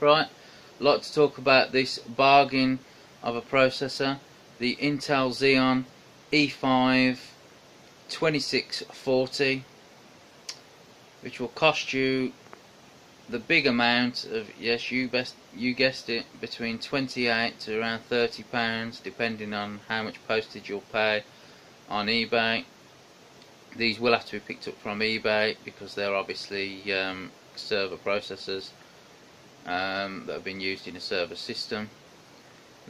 Right, I'd like to talk about this bargain of a processor, the Intel Xeon E5 2640, which will cost you the big amount of yes, you best you guessed it, between 28 to around 30 pounds, depending on how much postage you'll pay on eBay. These will have to be picked up from eBay because they're obviously um, server processors um, that have been used in a server system.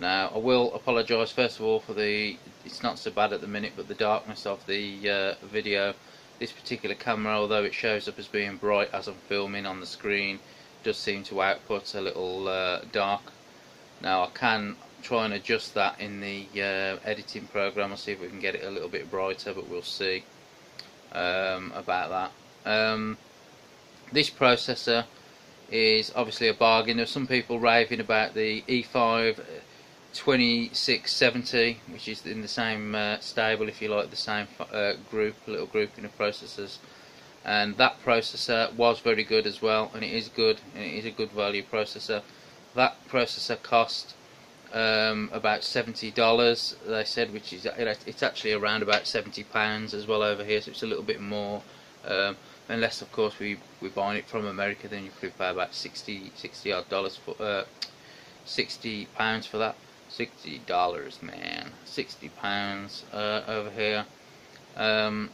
Now I will apologise first of all for the, it's not so bad at the minute, but the darkness of the uh, video. This particular camera, although it shows up as being bright as I'm filming on the screen, does seem to output a little uh, dark. Now I can try and adjust that in the uh, editing program. I'll see if we can get it a little bit brighter, but we'll see um, about that. Um, this processor is obviously a bargain. There's some people raving about the E5 2670, which is in the same uh, stable, if you like, the same uh, group, little grouping of processors. And that processor was very good as well, and it is good, and it is a good value processor. That processor cost um, about seventy dollars, they said, which is it's actually around about seventy pounds as well over here, so it's a little bit more. Um, unless of course we we're buying it from America then you could pay about 60 60 odd dollars for uh, 60 pounds for that. 60 dollars man. 60 pounds uh, over here. Um,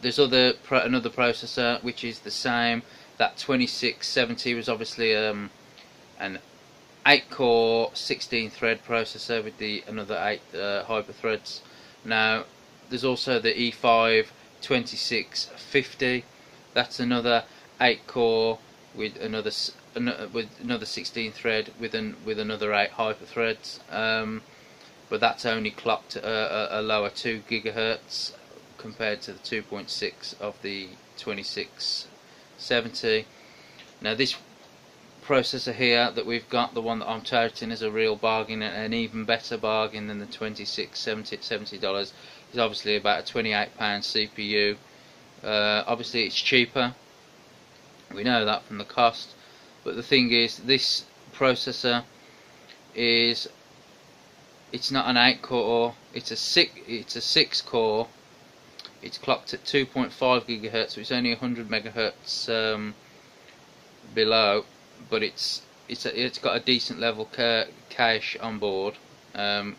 there's other pro another processor which is the same. That 2670 was obviously um, an 8 core 16 thread processor with the another 8 uh, hyper threads. Now there's also the E5 2650 that's another 8 core with another with another 16 thread with an with another 8 hyper threads. Um, but that's only clocked a, a, lower 2 gigahertz compared to the 2.6 of the 2670 now this processor here that we've got the one that I'm touting is a real bargain an even better bargain than the 2670 dollars is obviously about a 28 pound CPU uh, obviously it's cheaper. We know that from the cost. But the thing is this processor is it's not an 8 core it's a 6 it's a 6 core. It's clocked at 2.5 gigahertz so it's only 100 megahertz um, below but it's it's a, it's got a decent level cache on board. Um,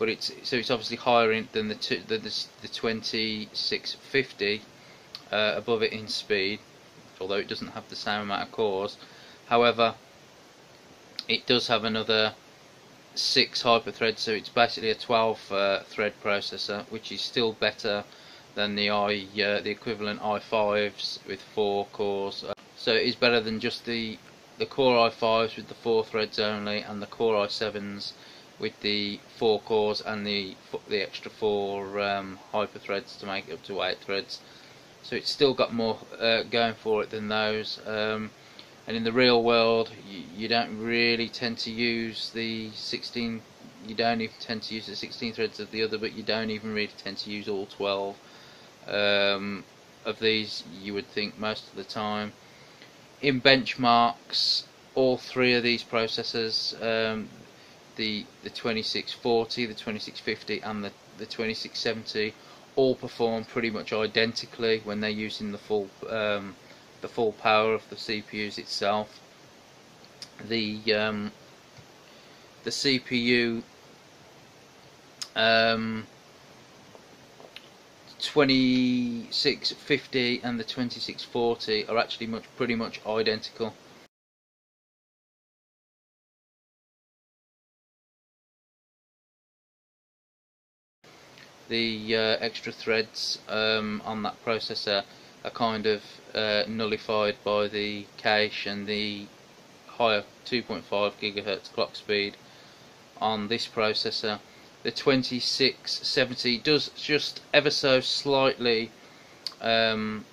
but it's so it's obviously higher in, than the two, the, the, the 2650 uh, above it in speed although it doesn't have the same amount of cores. However it does have another six hyperthreads so it's basically a 12 uh, thread processor which is still better than the i uh, the equivalent i5s with four cores. So it is better than just the the core i5s with the four threads only and the core i7s with the four cores and the the extra four um, hyper threads to make it up to eight threads. So it's still got more uh, going for it than those. Um, and in the real world, you, you, don't really tend to use the 16. You don't even tend to use the 16 threads of the other, but you don't even really tend to use all 12 um, of these. You would think most of the time. In benchmarks, all three of these processors, um, the the 2640, the 2650, and the the 2670 all perform pretty much identically when they're using the full um, the full power of the CPUs itself. The um, the CPU um, 2650 and the 2640 are actually much pretty much identical. The uh, extra threads um, on that processor are kind of uh, nullified by the cache and the higher 2.5 gigahertz clock speed on this processor. The 2670 does just ever so slightly um,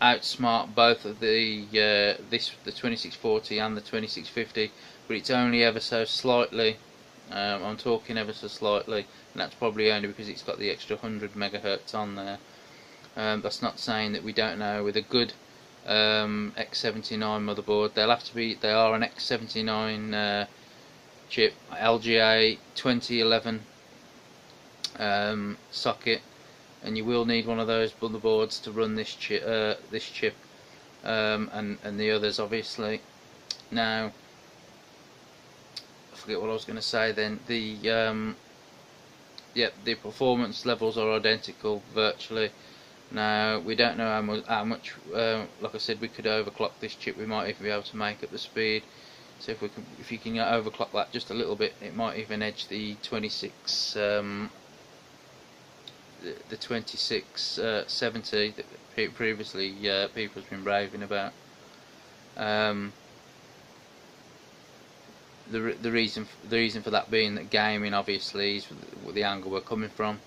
outsmart both of the uh, this the 2640 and the 2650, but it's only ever so slightly um, I'm talking ever so slightly, and that's probably only because it's got the extra 100 megahertz on there. Um, that's not saying that we don't know with a good um, X79 motherboard. They'll have to be. They are an X79 uh, chip, LGA 2011 um, socket, and you will need one of those motherboards to run this chip. Uh, this chip um, and and the others, obviously. Now, I forget what I was going to say. Then the yeah, the performance levels are identical virtually. Now we don't know how much, how much uh, like I said, we could overclock this chip. We might even be able to make up the speed. So if we can, if you can overclock that just a little bit, it might even edge the 26, um, the, the 2670 uh, that previously uh, people have been raving about. Um, the the reason the reason for that being that gaming obviously is the angle we're coming from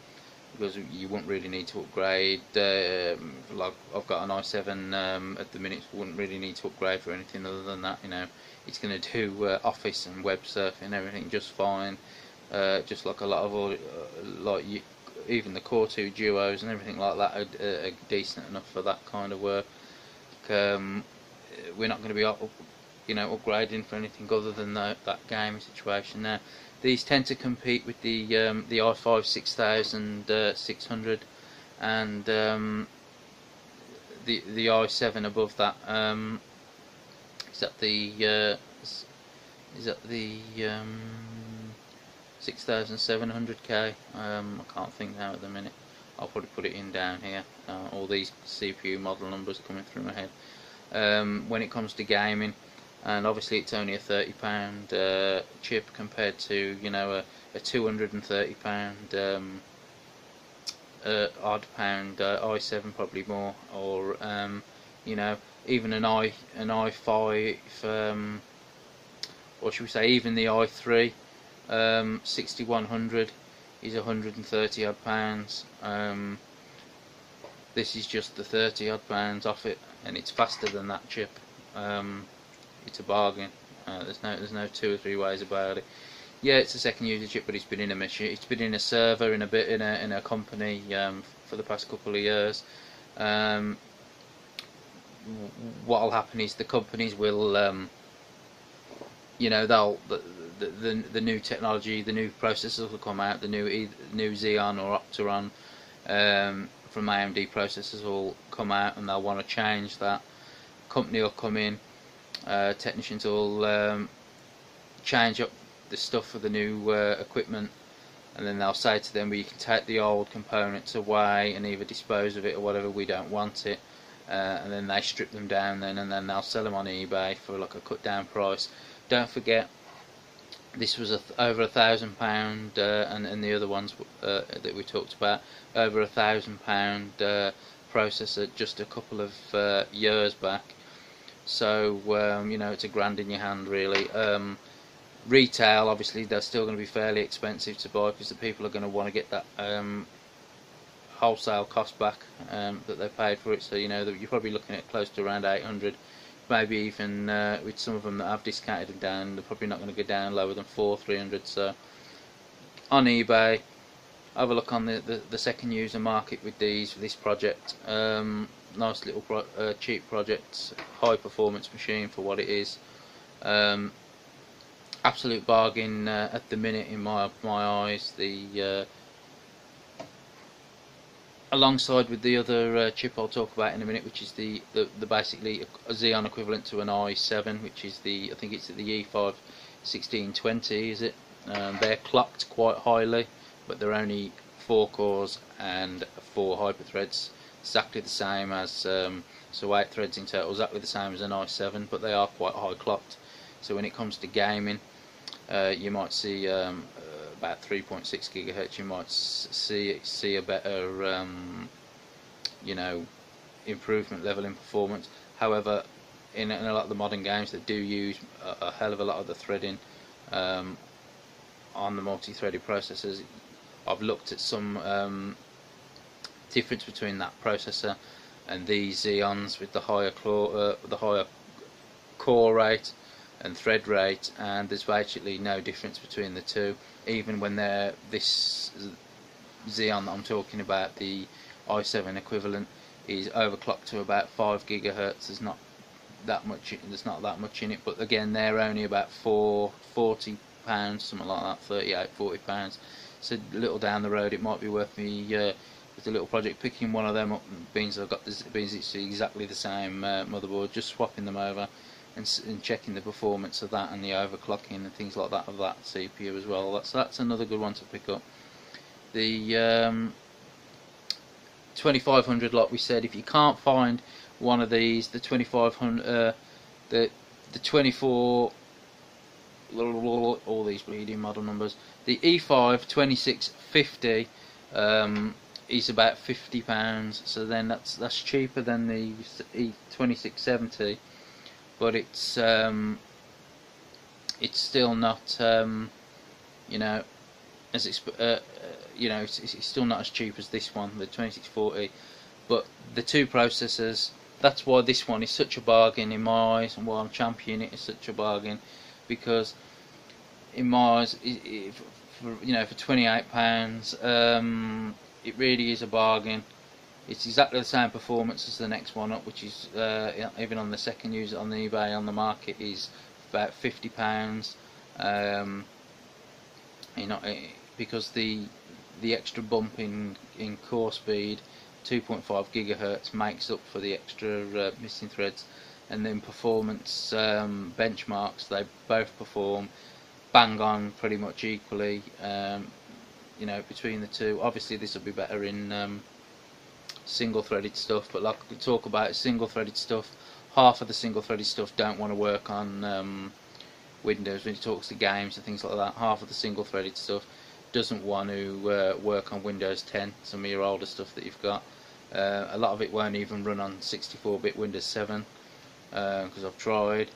because you wouldn't really need to upgrade. Um, like I've got an i7 um, at the minute, wouldn't really need to upgrade for anything other than that. You know, it's going to do uh, Office and web surfing and everything just fine. Uh, just like a lot of all, uh, like you, even the Core 2 Duos and everything like that are, are, decent enough for that kind of work. Um, we're not going to be you know upgrading for anything other than the, that game situation now. These tend to compete with the um, the i5 6600 and um, the the i7 above that. Um, is that the uh, is that the um, 6700K? Um, I can't think now at the minute. I'll probably put it in down here. Uh, all these CPU model numbers coming through my head. Um, when it comes to gaming, and obviously it's only a 30 pound uh, chip compared to you know a, a 230 pound um, uh, odd pound uh, i7 probably more or um, you know even an i an i5 um, or should we say even the i3 um, 6100 is 130 odd pounds. Um, this is just the 30 odd pounds off it and it's faster than that chip. Um, it's a bargain. Uh, there's no there's no two or three ways about it. Yeah, it's a second user chip, but it's been in a machine. It's been in a server in a bit in a in a company um, for the past couple of years. Um, what'll happen is the companies will, um, you know, they'll the, the, the new technology, the new processors will come out, the new new Xeon or Opteron um, from AMD processors will come out, and they'll want to change that. Company will come in, uh, technicians will um, change up the stuff for the new uh, equipment and then they'll say to them well can take the old components away and either dispose of it or whatever we don't want it uh, and then they strip them down then and then they'll sell them on eBay for like a cut down price. Don't forget this was a over a thousand pound uh, and, and the other ones uh, that we talked about over a thousand pound uh, processor just a couple of uh, years back so um, you know it's a grand in your hand really. Um, retail obviously they're still going to be fairly expensive to buy because the people are going to want to get that um, wholesale cost back um, that they paid for it. So you know that you're probably looking at close to around 800 maybe even uh, with some of them that I've discounted them down they're probably not going to go down lower than 4 300 so on eBay have a look on the, the, the second user market with these for this project. Um, nice little pro uh, cheap project, high performance machine for what it is. Um, absolute bargain uh, at the minute in my my eyes. The uh, alongside with the other uh, chip I'll talk about in a minute, which is the, the, the basically a Xeon equivalent to an i7, which is the I think it's the E5 1620, is it? Um, they're clocked quite highly, but they're only four cores and four hyperthreads exactly the same as um, so eight threads in total exactly the same as an i7 but they are quite high clocked. So when it comes to gaming uh, you might see um, about 3.6 gigahertz. You might see see a better um, you know improvement level in performance. However in, in, a lot of the modern games that do use a, a hell of a lot of the threading um, on the multi-threaded processors. I've looked at some um, difference between that processor and these Xeons with the higher uh, the higher core rate and thread rate and there's virtually no difference between the two even when they're this Xeon that I'm talking about the i7 equivalent is overclocked to about five gigahertz. There's not that much. There's not that much in it, but again, they're only about four forty pounds, something like that, 38, 40 pounds. So a little down the road, it might be worth me uh, with a little project picking one of them up. Beans I've got this, beans it's exactly the same uh, motherboard, just swapping them over and, and, checking the performance of that and the overclocking and things like that of that CPU as well. That's that's another good one to pick up. The um, 2500, like we said, if you can't find one of these, the 2500, uh, the the 24, all these bleeding model numbers. The E5 2650 um, is about 50 pounds, so then that's that's cheaper than the E2670 but it's um, it's still not um, you know as it's uh, uh, you know it's, it's, still not as cheap as this one the 2640 but the two processors that's why this one is such a bargain in my eyes and why I'm championing it is such a bargain because in my eyes it, it, for, you know for 28 pounds um, it really is a bargain it's exactly the same performance as the next one up, which is uh, even on the second user on the eBay on the market is about fifty pounds. Um, you know, eh, because the the extra bump in in core speed, 2.5 gigahertz, makes up for the extra uh, missing threads, and then performance um, benchmarks they both perform bang on pretty much equally. Um, you know, between the two. Obviously, this will be better in um, single threaded stuff but like we talk about single threaded stuff. Half of the single threaded stuff don't want to work on um, Windows when it talks to games and things like that. Half of the single threaded stuff doesn't want to uh, work on Windows 10 some of your older stuff that you've got. Uh, a lot of it won't even run on 64-bit Windows 7 because uh, I've tried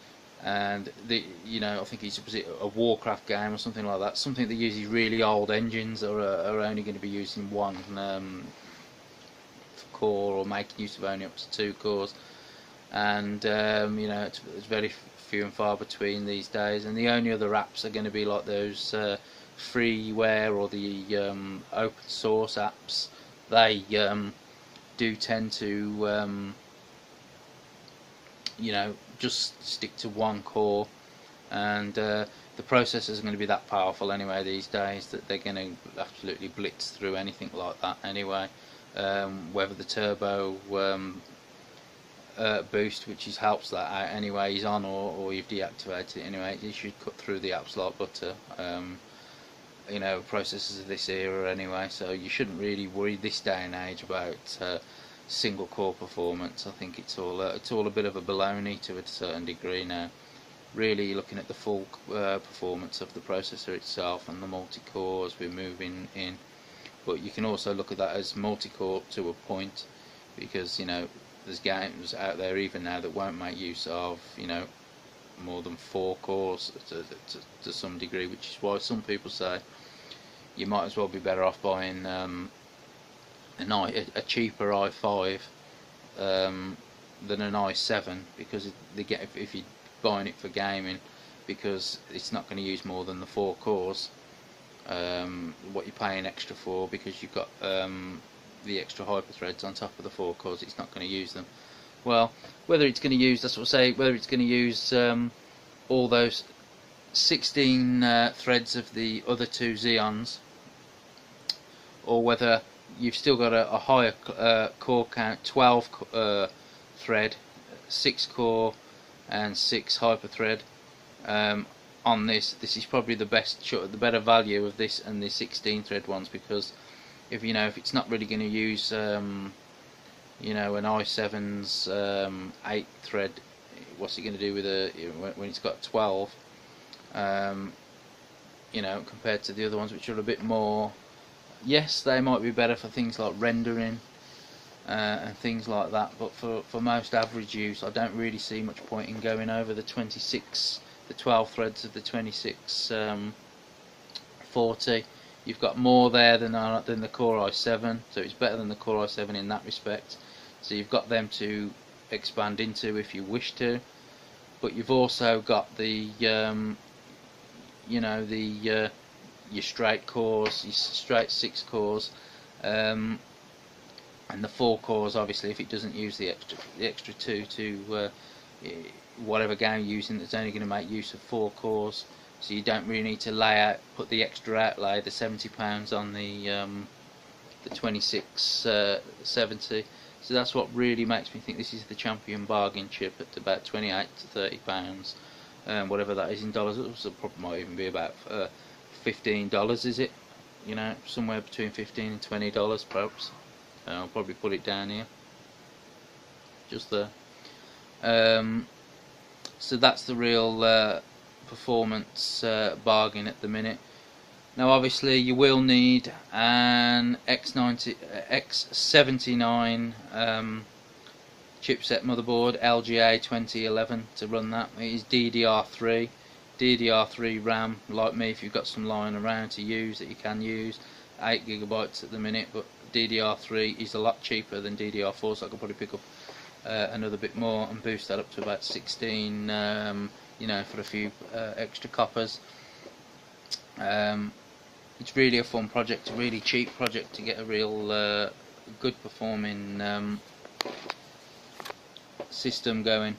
and the you know I think it's a Warcraft game or something like that something that uses really old engines are, are only going to be using one um, core or making use of only up to two cores. And um, you know it's, it's, very few and far between these days. And the only other apps are going to be like those uh, freeware or the um, open source apps. They um, do tend to um, you know just stick to one core. And uh, the processors are going to be that powerful anyway these days that they're going to absolutely blitz through anything like that anyway. Um, whether the turbo um, uh, boost which is, helps that out anyway. Is on or, or you've deactivated it anyway. It should cut through the apps like butter. Um, you know processors of this era anyway. So you shouldn't really worry this day and age about uh, single core performance. I think it's all uh, it's all a bit of a baloney to a certain degree now. Really looking at the full uh, performance of the processor itself and the multi-cores we're moving in. But you can also look at that as multi-core to a point because you know there's games out there even now that won't make use of you know more than four cores to, to, to some degree which is why some people say you might as well be better off buying um, a cheaper i5 um, than an i7 because they get if, you're buying it for gaming because it's not going to use more than the four cores um, what you're paying extra for because you've got um, the extra hyperthreads on top of the four cores it's not going to use them. Well whether it's going to use that's what I say whether it's going to use um, all those 16 uh, threads of the other two Xeons or whether you've still got a, a higher uh, core count 12 uh, thread 6 core and 6 hyperthread um, on this this is probably the best the better value of this and the 16 thread ones because if you know if it's not really going to use um, you know an i7's um, 8 thread what's it going to do with a when it's got 12 um, you know compared to the other ones which are a bit more yes they might be better for things like rendering uh, and things like that but for, for most average use I don't really see much point in going over the 26 the 12 threads of the 26 um, you've got more there than, uh, than the Core i7 so it's better than the Core i7 in that respect. So you've got them to expand into if you wish to. But you've also got the um, you know the uh, your straight cores your straight six cores um, and the four cores obviously if it doesn't use the extra the extra two to uh, whatever game you're using that's only going to make use of four cores. So you don't really need to lay out put the extra outlay the 70 pounds on the um, the 2670 uh, so that's what really makes me think this is the champion bargain chip at about 28 to 30 pounds um, whatever that is in dollars. It probably might even be about uh, 15 dollars is it? You know somewhere between 15 and 20 dollars perhaps. Uh, I'll probably put it down here. Just there. Um, so that's the real uh, performance uh, bargain at the minute. Now obviously you will need an X90 X79 um, chipset motherboard LGA 2011 to run that. It is DDR3 DDR3 RAM like me if you've got some lying around to use that you can use 8 gigabytes at the minute but DDR3 is a lot cheaper than DDR4 so I could probably pick up uh, another bit more and boost that up to about 16 um, you know for a few uh, extra coppers. Um, it's really a fun project a really cheap project to get a real uh, good performing um, system going